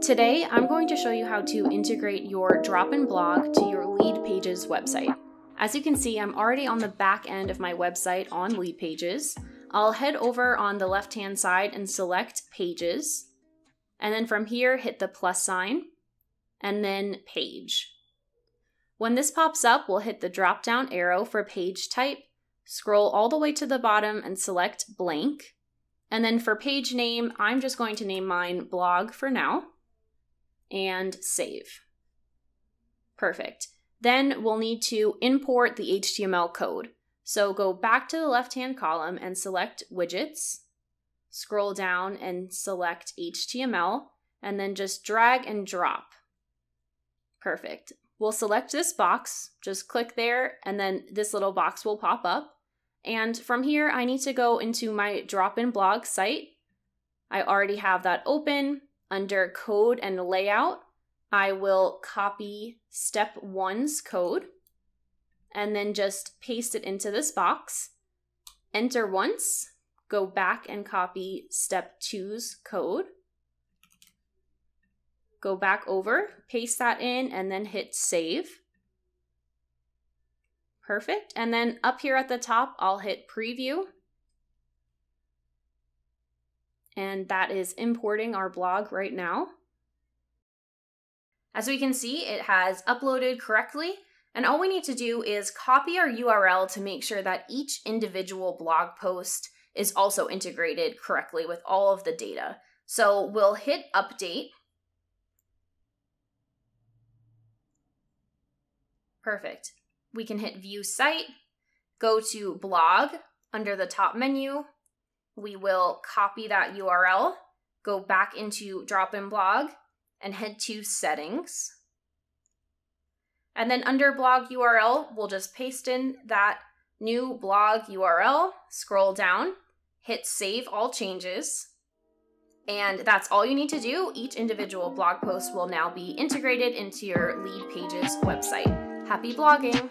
Today, I'm going to show you how to integrate your DropInBlog to your Leadpages website. As you can see, I'm already on the back end of my website on Leadpages. I'll head over on the left-hand side and select Pages. And then from here, hit the plus sign and then Page. When this pops up, we'll hit the drop-down arrow for page type, scroll all the way to the bottom and select blank. And then for page name, I'm just going to name mine blog for now and save. Perfect. Then we'll need to import the HTML code. So go back to the left-hand column and select widgets, scroll down and select HTML, and then just drag and drop. Perfect. We'll select this box, just click there, and then this little box will pop up. And from here, I need to go into my DropInBlog site. I already have that open. Under code and layout, I will copy step one's code and then just paste it into this box. Enter once, go back and copy step two's code. Go back over, paste that in, and then hit save. Perfect. And then up here at the top, I'll hit preview. And that is importing our blog right now. As we can see, it has uploaded correctly. And all we need to do is copy our URL to make sure that each individual blog post is also integrated correctly with all of the data. So we'll hit update. Perfect we can hit view site, go to blog under the top menu. We will copy that URL, go back into DropInBlog and head to settings. And then under blog URL, we'll just paste in that new blog URL, scroll down, hit save all changes. And that's all you need to do. Each individual blog post will now be integrated into your Leadpages website. Happy blogging!